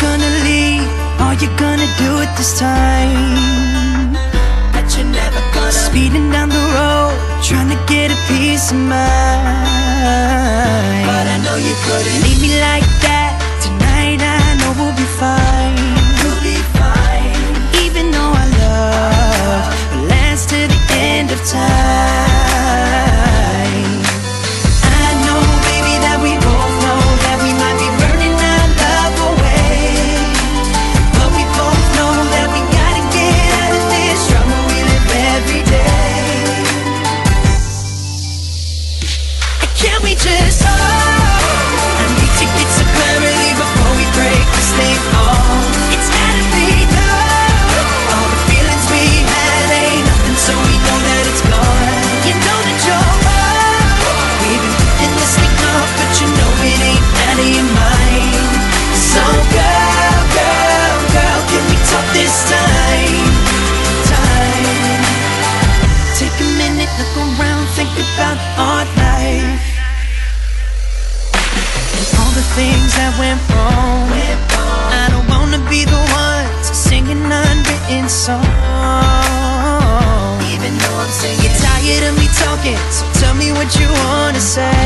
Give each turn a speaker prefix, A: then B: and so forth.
A: gonna leave? Are you gonna do it this time?
B: Bet you're never gonna
A: Speeding down the road, trying to get a peace of mind.
B: But I know you couldn't
A: look around, think about our life. And all the things that went wrong. I don't wanna be the one singing unwritten songs.
B: Even though I'm
A: You're tired of me talking, so tell me what you wanna say.